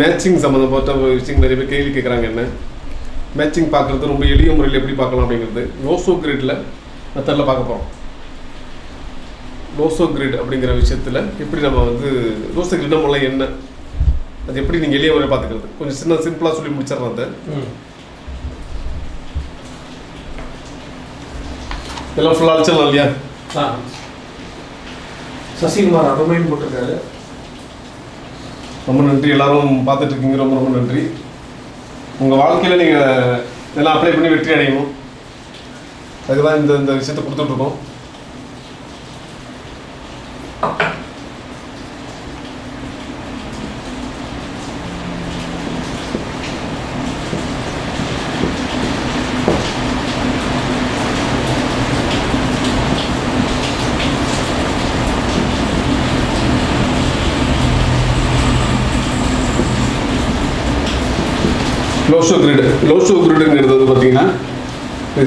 Matching சம்மந்தப்பட்ட விஷயங்கள் நிறைய பேர் கேள்வி கேட்குறாங்க என்ன? மேட்சிங் பார்க்குறது ரொம்ப எளிய முறையில் எப்படி பார்க்கலாம் அப்படிங்கிறது. லோசோ கிரிட்டில் மெத்தடில் பார்க்க போகிறோம் லோசோ கிரிட் அப்படிங்கிற விஷயத்தில் எப்படி நம்ம வந்து லோசோ கிரிட் நம்மளாம் என்ன? அது எப்படி நீங்கள் எளிய முறையில் பார்த்துக்கிறது? கொஞ்சம் சின்ன சிம்பிளாக சொல்லி முடிச்சிடறேன் அதை. இதெல்லாம் ஃபுல்லாக அழிச்சிடலாம் இல்லையா? சசிகுமார் அருமைன்னு போட்டிருக்காரு. ரொம்ப நன்றி. எல்லாரும் பார்த்துட்டு இருக்கீங்க ரொம்ப ரொம்ப நன்றி. உங்கள் வாழ்க்கையில் நீங்கள் இதெல்லாம் அப்ளை பண்ணி வெற்றி அடையணும். அதுக்கு தான் இந்த இந்த விஷயத்தை கொடுத்துட்ருக்கோம். லோஷோ கிரிட் லோஷோ கிரிடுங்கிறது வந்து பார்த்தீங்கன்னா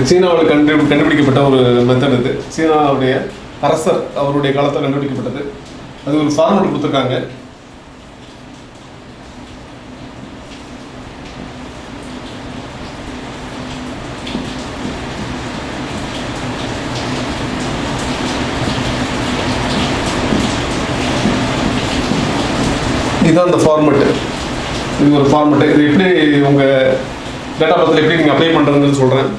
சீனாவில் கண்டு கண்டுபிடிக்கப்பட்ட ஒரு மெத்தட் இது. சீனாவுடைய அரசர் அவருடைய காலத்தில் கண்டுபிடிக்கப்பட்டது. அது ஒரு ஃபார்மட் கொடுத்துருக்காங்க. இதுதான் அந்த ஃபார்மெட்டு இது ஒரு ஃபார்மெட்டு இது எப்படி உங்கள் டேட்டா பத்தில் எப்படி நீங்கள் அப்ளை பண்ணுறதுன்னு சொல்கிறேன்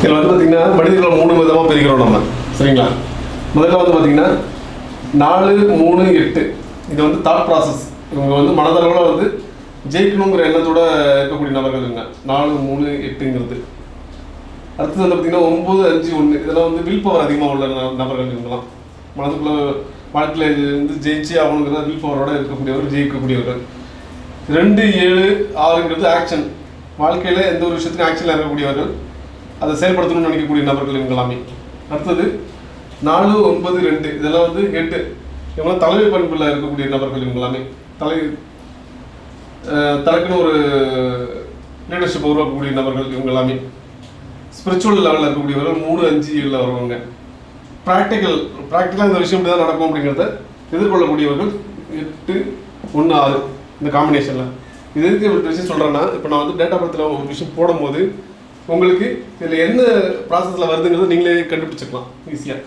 இதில் வந்து பார்த்தீங்கன்னா மனிதர்களை மூணு விதமாக பிரிக்கிறோம் நம்ம. சரிங்களா? முதல்ல வந்து பார்த்தீங்கன்னா நாலு மூணு எட்டு. இது வந்து தாட் ப்ராசஸ் இவங்க வந்து மனதளவில் வந்து ஜெயிக்கணுங்கிற எண்ணத்தோட இருக்கக்கூடிய நபர்கள்ங்க நாலு மூணு எட்டுங்கிறது. அடுத்தது வந்து பார்த்தீங்கன்னா ஒம்பது அஞ்சு ஒன்று இதெல்லாம் வந்து வில் பவர் அதிகமாக உள்ள நபர்கள் இவங்கலாம் மனதுக்குள்ள வாழ்க்கையில் இது வந்து ஜெயிச்சு ஆகணுங்கிற வில் பவரோட இருக்கக்கூடியவர் ஜெயிக்கக்கூடியவர்கள். ரெண்டு ஏழு ஆறுங்கிறது ஆக்ஷன் வாழ்க்கையில் எந்த ஒரு விஷயத்துக்கும் ஆக்ஷனில் இருக்கக்கூடியவர்கள் அதை செயல்படுத்தணும்னு நினைக்கக்கூடிய நபர்கள் இவங்க எல்லாமே அடுத்தது நாலு ஒன்பது ரெண்டு இதெல்லாம் வந்து எட்டு. இவங்களாம் தலைமை பண்பில் இருக்கக்கூடிய நபர்கள் இவங்க எல்லாமே தலை அஹ் தனக்குன்னு ஒரு லீடர்ஷிப் உருவாக்கக்கூடிய நபர்கள் இவங்க எல்லாமே ஸ்பிரிச்சுவல் லெவலில் இருக்கக்கூடியவர்கள் மூணு அஞ்சு ஏழில் வருவாங்க. ப்ராக்டிக்கல் ப்ராக்டிக்கலாக இந்த விஷயம் இப்படி தான் நடக்கும் அப்படிங்கிறத எதிர்கொள்ளக்கூடியவர்கள் எட்டு ஒன்று ஆறு இந்த காம்பினேஷனில் இது எதுக்கு ஒரு விஷயம் சொல்கிறேன்னா இப்போ நான் வந்து டேட்டா பர்த்தில் ஒரு விஷயம் போடும்போது உங்களுக்கு இதில் என்ன ப்ராசஸில் வருதுங்கிறத நீங்களே கண்டுபிடிச்சிக்கலாம் ஈஸியாக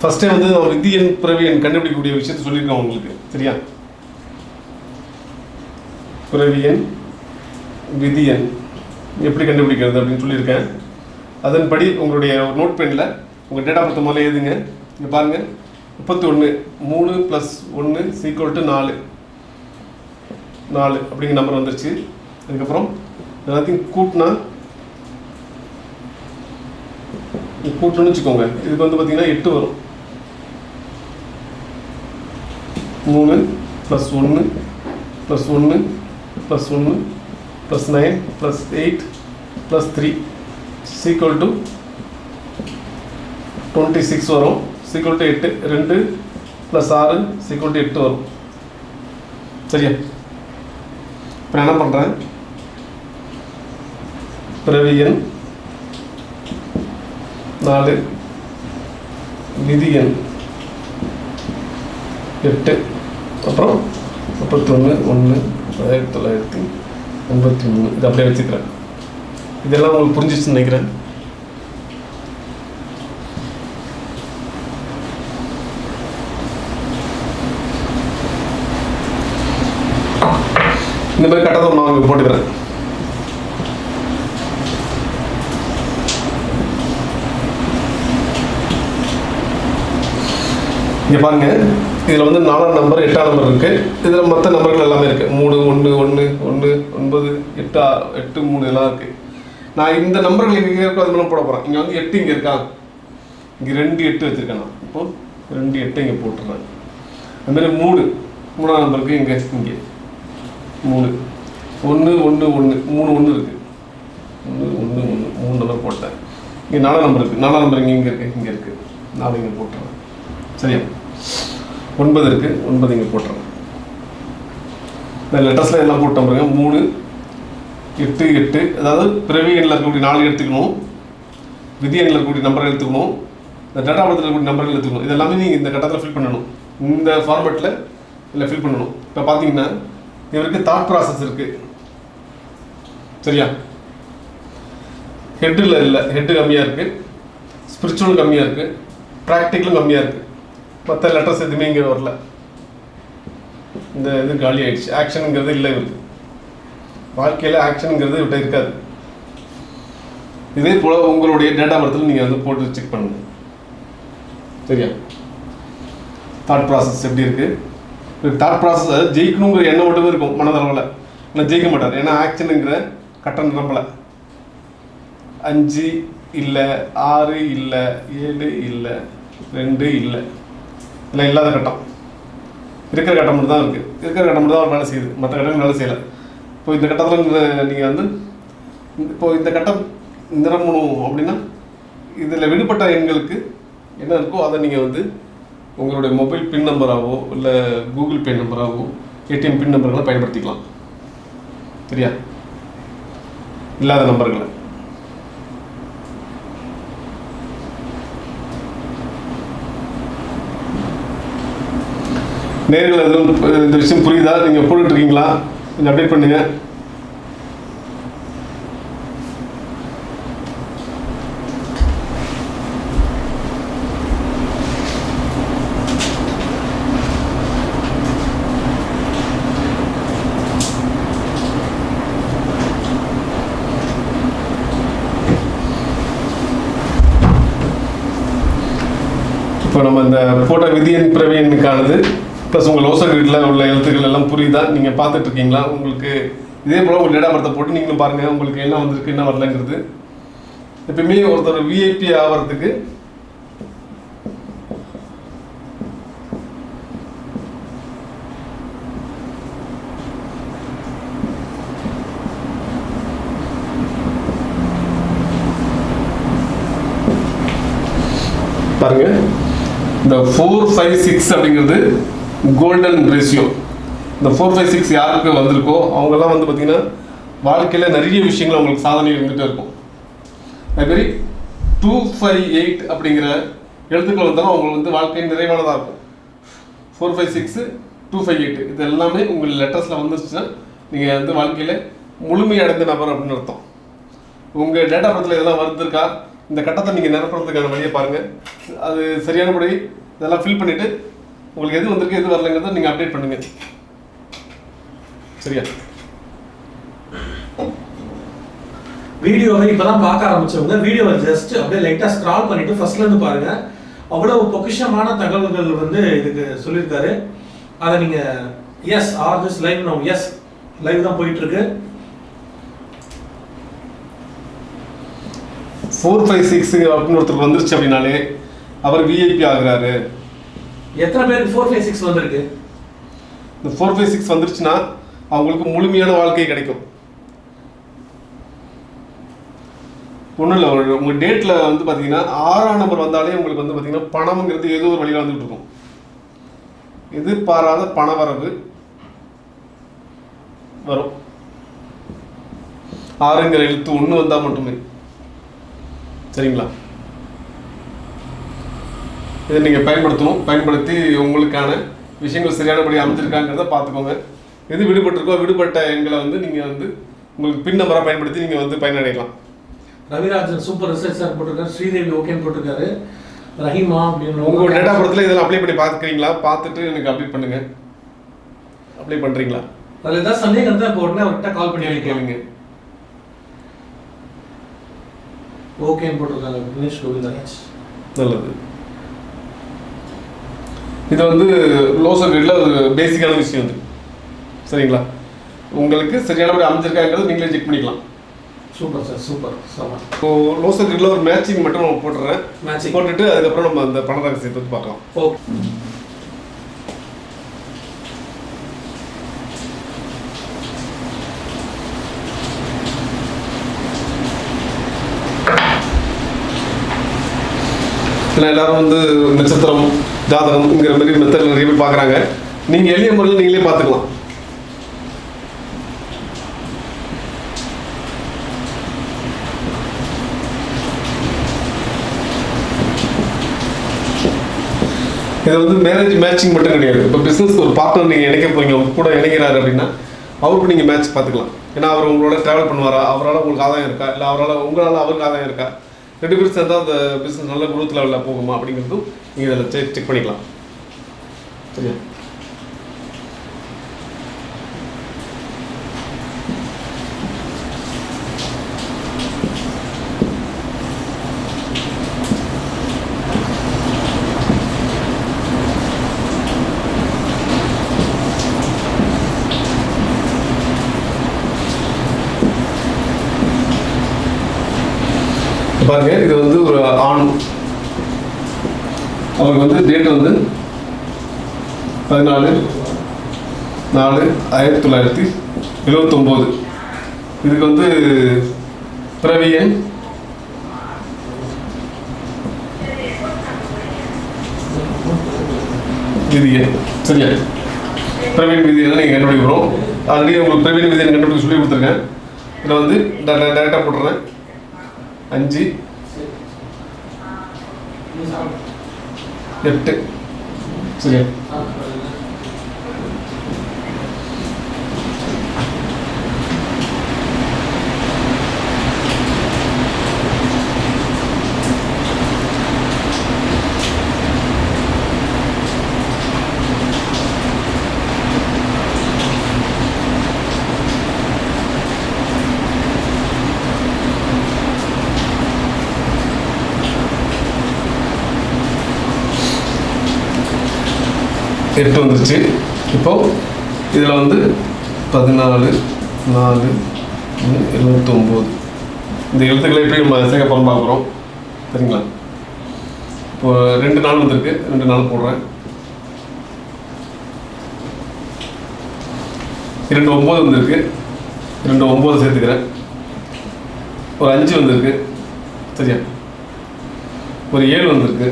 ஃபஸ்ட்டே வந்து ஒரு இந்தியன் பிறவியன் கண்டுபிடிக்கக்கூடிய விஷயத்தை சொல்லியிருக்கோம் உங்களுக்கு சரியா? பிறவியன் விதியன் எப்படி கண்டுபிடிக்கிறது அப்படின்னு சொல்லியிருக்கேன். அதன்படி உங்களுடைய நோட் பெனில் உங்கள் டேட்டா பர்த் முதல்ல எழுதுங்க. இங்கே பாருங்கள் முப்பத்தி ஒன்று மூணு ப்ளஸ் ஒன்று சீக்குவல் டு நாலு. நாலு அப்படிங்கிற நம்பர் வந்துருச்சு. அதுக்கப்புறம் எல்லாத்தையும் கூட்டினா கூட்டணும்னு வச்சுக்கோங்க. இதுக்கு வந்து பார்த்தீங்கன்னா எட்டு வரும். மூணு ப்ளஸ் ஒன்று ப்ளஸ் ஒன்று ப்ளஸ் ஒன்று plus nine plus eight plus three is equal to twenty six வரும். சீக்வல் டு எட்டு ரெண்டு ப்ளஸ் ஆறு சீக்வல் டு எட்டு வரும். சரியா? இப்போ நான் என்ன பண்ணுறேன் பிறவி எண் நாலு. விதி எண் எட்டு. அப்புறம் முப்பத்தொன்று ஒன்று ஆயிரத்தி தொள்ளாயிரத்தி எண்பத்தி மூணு. இது அப்படியே வச்சுக்கிறேன். இதெல்லாம் உங்களுக்கு புரிஞ்சிச்சுன்னு நினைக்கிறேன். இந்த மாதிரி கட்டத்தை நான் இங்கே போட்டுக்கிறேன் இங்கே பாருங்க. இதில் வந்து நாலாம் நம்பர் எட்டாம் நம்பர் இருக்கு. இதில் மற்ற நம்பர்கள் எல்லாமே இருக்கு. மூணு ஒன்று ஒன்று ஒன்று ஒன்பது எட்டு எட்டு மூணு எல்லாம் இருக்கு. நான் இந்த நம்பர்கள் இங்கே இருக்கோ அது மாதிரி போட போகிறேன் இங்கே வந்து எட்டு இங்கே இருக்கா? இங்கே ரெண்டு எட்டு வச்சுருக்கேன் நான். இப்போ ரெண்டு எட்டு இங்கே போட்டுருந்தேன் அதுமாரி மூணு மூணாம் நம்பருக்கு இங்கே இங்கே. மூணு. ஒன்று ஒன்று ஒன்று மூணு ஒன்று இருக்குது ஒன்று ஒன்று ஒன்று மூணு நம்பர் போட்டேன். இங்கே நாலாம் நம்பர் இருக்குது நாலாம் நம்பர் இங்கே இங்கே இருக்குது இங்கே இருக்குது நாலு இங்கே போட்டுறேன் சரியா? ஒன்பது இருக்குது ஒன்பது இங்கே போட்டுறேன் இந்த லெட்டர்ஸில் எல்லாம் போட்டோம் பாருங்க. மூணு எட்டு எட்டு. அதாவது பிறவி எண்ணில் இருக்கக்கூடிய நாலு எடுத்துக்கணும். விதி எண்ணில் இருக்கக்கூடிய நம்பர் எடுத்துக்கணும். இந்த டேட்டா படத்தில் இருக்கக்கூடிய நம்பர்கள் எடுத்துக்கணும். இது எல்லாமே நீங்கள் இந்த கட்டத்தில் ஃபில் பண்ணணும். இந்த ஃபார்மேட்டில் இதில் ஃபில் பண்ணணும். இப்போ பார்த்தீங்கன்னா இவருக்கு தாட் ப்ராசஸ் இருக்கு. சரியா? ஹெட்டில் இல்லை. ஹெட்டு கம்மியாக இருக்குது ஸ்பிரிச்சுவல் கம்மியாக இருக்குது ப்ராக்டிக்கலும் கம்மியாக இருக்குது மற்ற லெட்டர்ஸ் எதுவுமே இங்கே வரல. இந்த இது காலி ஆயிடுச்சு. ஆக்ஷனுங்கிறது இல்லை இவருக்கு. வாழ்க்கையில் ஆக்ஷனுங்கிறது இவர்கிட்ட இருக்காது. இதே போல் உங்களுடைய டேட்டா மரத்தில் நீங்கள் வந்து போட்டு செக் பண்ணுங்க. சரியா? தாட் ப்ராசஸ் எப்படி இருக்குது தாட் ப்ராசஸ் ஜெயிக்கணுங்கிற எண்ணம் மட்டுமே இருக்கும் மனதளவில். ஆனால் ஜெயிக்க மாட்டார். ஏன்னா ஆக்ஷனுங்கிற கட்டம் நிரம்பலை. அஞ்சு இல்லை ஆறு இல்லை ஏழு இல்லை ரெண்டு இல்லை. இல்லை இல்லாத கட்டம். இருக்கிற கட்டம் மட்டும் தான் இருக்குது இருக்கிற கட்டம் மட்டும் தான் வேலை செய்யுது. மற்ற கட்டம் வேலை செய்யலை. இப்போ இந்த கட்டத்தில் நீங்கள் வந்து இப்போ இந்த கட்டம் நிரம்பணும் அப்படின்னா இதில் விடுபட்ட எண்களுக்கு என்ன இருக்கோ அதை நீங்கள் வந்து உங்களுடைய மொபைல் பின் நம்பராகவோ இல்லை கூகுள் பே நம்பராகவோ ஏடிஎம் பின் நம்பர்களை பயன்படுத்திக்கலாம். சரியா? இல்லாத நம்பர்களை. நேரில் எதுவும் இந்த விஷயம் புரியுதா? நீங்கள் போட்டுட்ருக்கீங்களா கொஞ்சம் அப்டேட் பண்ணுங்கள் நம்ம இந்த போட்ட விதியன் பிரவீனுக்கானது ப்ளஸ் உங்கள் லோசகிரிட்டில் உள்ள எழுத்துக்கள் எல்லாம் புரியுதா? நீங்கள் பார்த்துட்டு இருக்கீங்களா? உங்களுக்கு இதே போல் உங்கள் டேட்டா படத்தை போட்டு நீங்களும் பாருங்கள் உங்களுக்கு என்ன வந்திருக்கு என்ன வரலங்கிறது. எப்பயுமே ஒருத்தர் விஐபி ஆகிறதுக்கு பாருங்கள் இந்த ஃபோர் ஃபைவ் சிக்ஸ் அப்படிங்கிறது கோல்டன் ரேஷியோ இந்த ஃபோர் ஃபைவ் சிக்ஸ் யாருக்கு வந்திருக்கோ அவங்கெல்லாம் வந்து பார்த்தீங்கன்னா வாழ்க்கையில் நிறைய விஷயங்கள் அவங்களுக்கு சாதனை இருந்துகிட்டே இருக்கும். அதேமாரி டூ ஃபைவ் எயிட் அப்படிங்கிற எழுத்துக்கள் வந்தாலும் அவங்களுக்கு வந்து வாழ்க்கை நிறைவானதாக இருக்கும். Four five six two five eight இது எல்லாமே உங்கள் லெட்டர்ஸில் வந்துருச்சுன்னா நீங்கள் வந்து வாழ்க்கையில் முழுமையடைந்த நபர் அப்படின்னு அர்த்தம். உங்கள் டேட்டா படத்தில் இதெல்லாம் வந்திருக்கா? இந்த கட்டத்தை நீங்கள் நிரப்புறதுக்கான வழியை பாருங்கள் அது சரியானபடி இதெல்லாம் ஃபில் பண்ணிவிட்டு உங்களுக்கு எது வந்திருக்கு எது வரலங்கிறத நீங்கள் அப்டேட் பண்ணுங்கள் சரியா? வீடியோவை இப்போதான் பார்க்க ஆரம்பிச்சவங்க வீடியோவை ஜஸ்ட் அப்படியே லைட்டாக ஸ்க்ரால் பண்ணிட்டு ஃபர்ஸ்ட்லேருந்து பாருங்கள் பாருங்க. அவ்வளவு பொக்கிஷமான தகவல்கள் வந்து இதுக்கு சொல்லியிருக்காரு. அதை நீங்க yes or this live no yes live தான் போயிட்டு ஃபோர் ஃபைவ் சிக்ஸ் அப்படின்னு ஒருத்தர் வந்துருச்சு அப்படின்னாலே அவர் விஐபி ஆகுறாரு. எத்தனை பேருக்கு ஃபோர் ஃபைவ் சிக்ஸ் வந்திருக்கு? இந்த ஃபோர் ஃபைவ் சிக்ஸ் வந்துருச்சுன்னா அவங்களுக்கு முழுமையான வாழ்க்கை கிடைக்கும். ஒன்றும் இல்லை ஒரு உங்கள் டேட்டில் வந்து பார்த்தீங்கன்னா ஆறாம் நம்பர் வந்தாலே உங்களுக்கு வந்து பார்த்தீங்கன்னா பணம்ங்கிறது ஏதோ ஒரு வழியில் வந்துட்டு இருக்கும். எதிர்பாராத பண வரவு வரும். ஆறுங்கிற எழுத்து ஒன்று வந்தால் மட்டுமே. சரிங்களா? இதை நீங்கள் பயன்படுத்தணும். பயன்படுத்தி உங்களுக்கான விஷயங்கள் சரியானபடி அமைஞ்சிருக்காங்கிறத பார்த்துக்கோங்க. எது விடுபட்டிருக்கோ விடுபட்ட எண்களை வந்து நீங்கள் வந்து உங்களுக்கு பின் நம்பராக பயன்படுத்தி நீங்கள் வந்து பயனடையலாம். ரவிராஜன் சூப்பர் ரிசர்ச் சார் போட்டிருக்காரு. ஸ்ரீதேவி ஓகேன்னு போட்டிருக்காரு. ரஹிமா அப்படின்னு உங்கள் டேட்டா படத்தில் இதெல்லாம் அப்ளை பண்ணி பார்த்துக்கிறீங்களா? பார்த்துட்டு எனக்கு அப்ளை பண்ணுங்க. அப்ளை பண்ணுறீங்களா அதில் ஏதாவது சந்தேகம் இருந்தால் இப்போ உடனே அவர்கிட்ட கால் பண்ணி கேளுங்க. ஓகேன்னு போட்டிருக்காங்க. தினேஷ் கோவிந்தராஜ் நல்லது. இது வந்து லோசர் கிரிட்ல ஒரு பேசிக்கான விஷயம் இது சரிங்களா? உங்களுக்கு சரியானபடி அமைஞ்சிருக்காங்கிறது நீங்களே செக் பண்ணிக்கலாம். Super sir super. செம. இப்போ லோசர் கிரிட்ல ஒரு மேட்சிங் மட்டும் நான் போட்டுறேன். மேட்சிங் போட்டுட்டு அதுக்கப்புறம் நம்ம அந்த பண ரகசியத்தை வந்து பார்க்கலாம். ஓகே. ஏன்னா எல்லாரும் வந்து நட்சத்திரம் ஜாதகம்ங்கிற மாதிரி மெத்தட் நிறைய பேர் பார்க்குறாங்க நீங்கள் எளிய முறையில் நீங்களே பார்த்துக்கலாம் இது வந்து மேரேஜ் மேட்சிங் மட்டும் கிடையாது. இப்போ பிஸ்னஸ்க்கு ஒரு பார்ட்னர் நீங்கள் இணைக்க போறீங்க உங்க கூட இணைக்கிறாரு அப்படின்னா அவருக்கு நீங்கள் மேட்ச் பார்த்துக்கலாம் ஏன்னா அவர் உங்களோட ட்ராவல் பண்ணுவாரா? அவரால் உங்களுக்கு ஆதாயம் இருக்கா? இல்லை அவரால் உங்களால் அவருக்கு ஆதாயம் இருக்கா? ரெண்டு பேரும் சேர்ந்தால் அந்த பிஸ்னஸ் நல்ல குரோத் லெவலில் போகுமா அப்படிங்கிறதும் நீங்கள் அதில் செக் செக் பண்ணிக்கலாம். சரியா? பாருங்க இது வந்து ஒரு ஆண். அவருக்கு வந்து டேட் வந்து பதினாலு நாலு ஆயிரத்தி தொள்ளாயிரத்தி எழுவத்தொம்போது. இதுக்கு வந்து பிரவியன் விதியன் சரியா? பிரவீன் விதியை தான் நீங்கள் கண்டுபிடிக்கிறோம் ஆல்ரெடி உங்களுக்கு பிரவீன் விதியை கண்டுபிடிக்க சொல்லி கொடுத்துருக்கேன். இதில் வந்து டேரெக்டாக போட்டுறேன். அஞ்சு எட்டு சரியா எட்டு வந்துருச்சு. இப்போ இதில் வந்து பதினாலு நாலு எழுபத்தொம்போது இந்த எழுத்துக்களை எப்படி நம்ம சேர்க்க பார்க்குறோம் சரிங்களா? இப்போ ரெண்டு நாள் வந்துருக்கு. ரெண்டு நாள் போடுறேன். இரண்டு ஒம்பது வந்திருக்கு. ரெண்டு ஒம்பது சேர்த்துக்கிறேன். ஒரு அஞ்சு வந்திருக்கு. சரியா? ஒரு ஏழு வந்திருக்கு.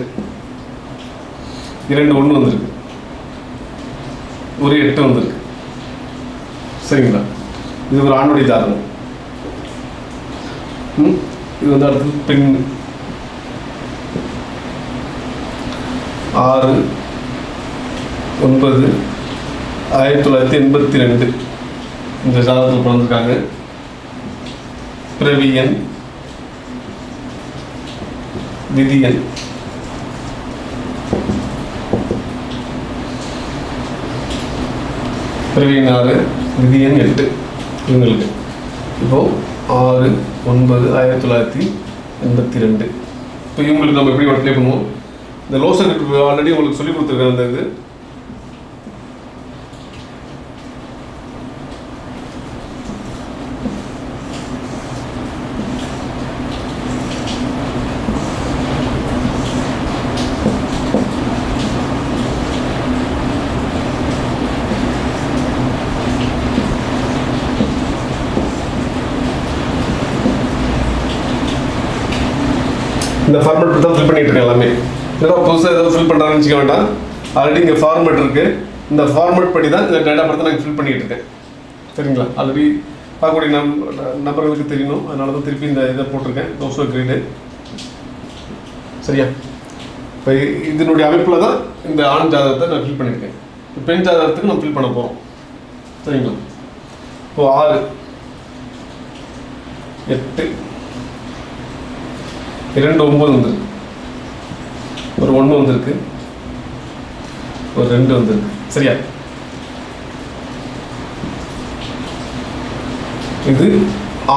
இரண்டு ஒன்று வந்திருக்கு. ஒரு எட்டு வந்திருக்கு. சரிங்களா? இது ஒரு ஆணுடைய ஜாதகம் ம்? இது வந்து அடுத்தது பெண். ஆறு ஒன்பது ஆயிரத்தி தொள்ளாயிரத்தி எண்பத்தி ரெண்டு. இந்த ஜாதகத்தில் பிறந்திருக்காங்க. பிரவியன் விதியன். பிறவி நாலு விதி எண் எட்டு இவங்களுக்கு இப்போ ஆறு ஒன்பது ஆயிரத்தி தொள்ளாயிரத்தி எண்பத்தி ரெண்டு. இப்போ இவங்களுக்கு நம்ம எப்படி அப்ளை பண்ணுவோம்? இந்த லோசன் ஆல்ரெடி உங்களுக்கு சொல்லி கொடுத்துருக்கேன் அந்த இது. இந்த ஃபார்மேட் தான் ஃபில் பண்ணிட்டு இருக்கேன் எல்லாமே. ஏதோ புதுசாக ஏதோ ஃபில் பண்ணுறாங்கன்னு வச்சுக்க வேண்டாம். ஆல்ரெடி இங்கே ஃபார்மேட் இருக்குது இந்த ஃபார்மேட் படி தான் இந்த டேட்டா படத்தை நான் ஃபில் பண்ணிட்டு இருக்கேன். சரிங்களா? ஆல்ரெடி பார்க்கக்கூடிய நம் நபர்களுக்கு தெரியணும் அதனால தான் திருப்பி இந்த இதை போட்டிருக்கேன். தோசோ கிரீடு சரியா? இப்போ இதனுடைய அமைப்பில் தான் இந்த ஆண் ஜாதகத்தை நான் ஃபில் பண்ணியிருக்கேன். பெண் ஜாதகத்துக்கு நம்ம ஃபில் பண்ண போகிறோம் சரிங்களா? இப்போது ஆறு. எட்டு. இரண்டு ஒம்பது வந்து. ஒரு ஒன்று வந்திருக்கு. ஒரு ரெண்டு வந்திருக்கு. சரியா? இது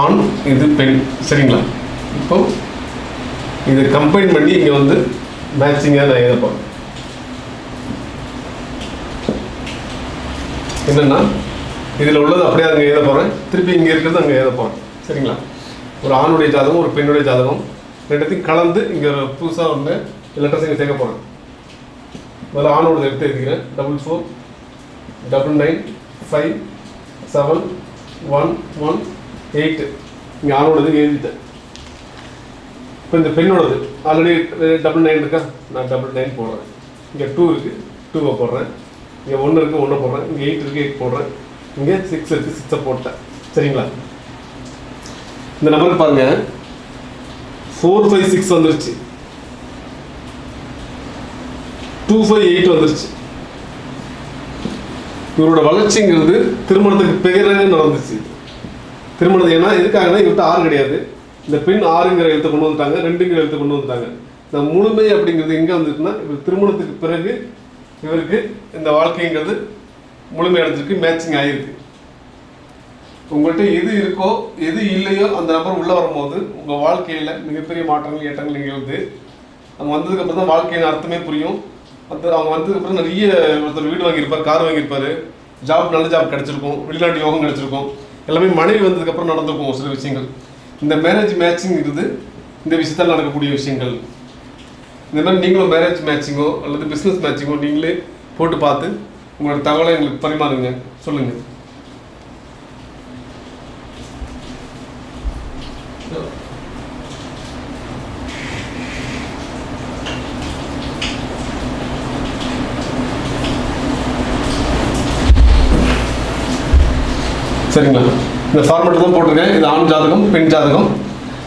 ஆண் இது பெண். சரிங்களா? இப்போ இது கம்பைன் பண்ணி இங்கே வந்து மேட்சிங்காக நான் எழுதப்போம் என்னென்னா இதில் உள்ளது அப்படியே அங்கே எழுத போகிறேன் திருப்பி இங்கே இருக்கிறது அங்கே எழுத போகிறேன் சரிங்களா? ஒரு ஆணுடைய ஜாதகம் ஒரு பெண்ணுடைய ஜாதகம் ரெண்டுத்தையும் கலந்து இங்கே புதுசாக ஒன்று லெட்டர்ஸ் இங்கே சேர்க்க போகிறேன் முதல்ல ஆனோட எடுத்து எழுதிக்கிறேன். Double four double nine five seven one one eight இங்கே ஆணோடது எழுதிட்டேன். இப்போ இந்த பெண்ணோடது ஆல்ரெடி டபுள் நைன் இருக்கா? நான் டபுள் நைன் போடுறேன். இங்கே டூ இருக்குது டூவை போடுறேன். இங்கே ஒன்று இருக்குது ஒன்று போடுறேன். இங்கே எயிட் இருக்குது எயிட் போடுறேன். இங்கே சிக்ஸ் இருக்குது சிக்ஸை போட்டேன். சரிங்களா? இந்த நம்பருக்கு பாருங்கள் ஃபோர் ஃபைவ் சிக்ஸ் வந்துருச்சு. டூ ஃபைவ் எயிட் வந்துருச்சு. இவரோட வளர்ச்சிங்கிறது திருமணத்துக்கு பிறகு நடந்துச்சு. திருமணம் ஏன்னா எதுக்காகனா இவர்கிட்ட ஆறு கிடையாது. இந்த பெண் ஆறுங்கிற எழுத்தை கொண்டு வந்துட்டாங்க ரெண்டுங்கிற எழுத்தை கொண்டு வந்துட்டாங்க. இந்த முழுமை அப்படிங்கிறது எங்கே வந்துருக்குன்னா இவர் திருமணத்துக்கு பிறகு இவருக்கு இந்த வாழ்க்கைங்கிறது முழுமை அடைஞ்சிருக்கு மேட்சிங் ஆகிருக்கு உங்கள்கிட்ட எது இருக்கோ எது இல்லையோ அந்த நபர் உள்ளே வரும்போது உங்கள் வாழ்க்கையில் மிகப்பெரிய மாற்றங்கள் ஏற்றங்கள் நிகழ்ந்து அவங்க வந்ததுக்கப்புறம் தான் வாழ்க்கையின் அர்த்தமே புரியும். மற்ற அவங்க வந்ததுக்கப்புறம் நிறைய ஒருத்தர் வீடு வாங்கியிருப்பார் கார் வாங்கியிருப்பார். ஜாப் நல்ல ஜாப் கிடச்சிருக்கும். வெளிநாட்டு யோகம் கிடச்சிருக்கும். எல்லாமே மனைவி வந்ததுக்கப்புறம் நடந்திருக்கும் சில விஷயங்கள். இந்த மேரேஜ் மேட்சிங்கிறது இந்த விஷயத்தால் நடக்கக்கூடிய விஷயங்கள். இந்த மாதிரி நீங்களும் மேரேஜ் மேட்சிங்கோ அல்லது பிஸ்னஸ் மேட்சிங்கோ நீங்களே போட்டு பார்த்து உங்களோட தகவலை எங்களுக்கு பரிமாறுங்க. சொல்லுங்கள் சரிங்களா? இந்த ஃபார்மெட் தான் போட்டிருக்கேன். இது ஆண் ஜாதகம் பெண் ஜாதகம்.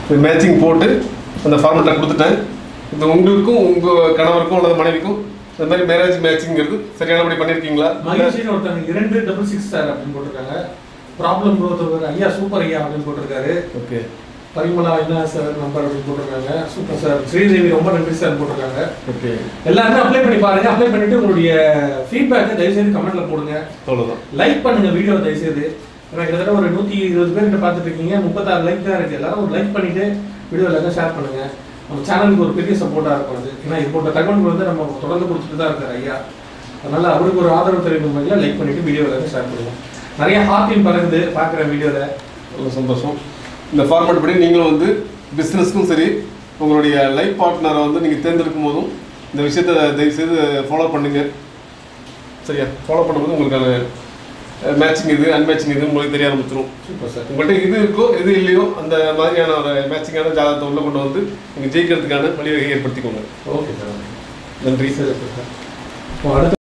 இது மேட்சிங் போட்டு அந்த ஃபார்மெட்டை கொடுத்துட்டேன். இது உங்களுக்கும் உங்கள் கணவருக்கும் அல்லது மனைவிக்கும் இந்த மாதிரி மேரேஜ் மேட்சிங்கிறது சரியானபடி பண்ணியிருக்கீங்களா மகிழ்ச்சின்னு ஒருத்தங்க இரண்டு டபுள் சிக்ஸ் சார் அப்படின்னு போட்டிருக்காங்க. ப்ராப்ளம் ஒருத்தவர் ஐயா சூப்பர் ஐயா அப்படின்னு போட்டிருக்காரு. ஓகே. பரிமளா என்ன சார் நம்பர் அப்படின்னு போட்டிருக்காங்க. சூப்பர் சார் ஸ்ரீதேவி ரொம்ப நன்றி சார் போட்டிருக்காங்க. ஓகே. எல்லாருமே அப்ளை பண்ணி பாருங்க. அப்ளை பண்ணிட்டு உங்களுடைய ஃபீட்பேக்கை தயவுசெய்து கமெண்ட்ல போடுங்க. அவ்வளோதான் லைக் பண்ணுங்க வீடியோ தயவுசெய்து. ஏன்னா கிட்டத்தட்ட ஒரு நூற்றி இருபது பேர் கிட்ட பார்த்துட்டு இருக்கீங்க. முப்பத்தாறு லைக் தான் இருக்குது எல்லாரும் ஒரு லைக் பண்ணிவிட்டு வீடியோ எல்லாத்தையும் ஷேர் பண்ணுங்கள் நம்ம சேனலுக்கு ஒரு பெரிய சப்போர்ட்டாக இருக்கும் அது. ஏன்னா இது போன்ற தகவல்கள் வந்து நம்ம தொடர்ந்து கொடுத்துட்டு தான் இருக்கார் ஐயா. அதனால் அவருக்கு ஒரு ஆதரவு தெரிவிக்கும் வகையில் லைக் பண்ணிவிட்டு வீடியோ எல்லாத்தையும் ஷேர் பண்ணுவோம். நிறைய ஹார்ட்டின் பறந்து பார்க்குற வீடியோவில் ரொம்ப சந்தோஷம். இந்த ஃபார்மேட் படி நீங்களும் வந்து பிஸ்னஸ்க்கும் சரி உங்களுடைய லைஃப் பார்ட்னரை வந்து நீங்கள் தேர்ந்தெடுக்கும் போதும் இந்த விஷயத்தை தயவுசெய்து ஃபாலோ பண்ணுங்கள் சரியா? ஃபாலோ பண்ணும்போது உங்களுக்கு மேட்சிங் இது அன்மேட்சிங் இது உங்களுக்கு தெரிய ஆரம்பிச்சிடும் சூப்பர் சார் உங்கள்கிட்ட இது இருக்கோ எது இல்லையோ அந்த மாதிரியான ஒரு மேட்சிங்கான ஜாதகத்தை உள்ள கொண்டு வந்து நீங்கள் ஜெயிக்கிறதுக்கான வழிவகை ஏற்படுத்திக்கோங்க. ஓகே சார் நன்றி. சரி அடுத்த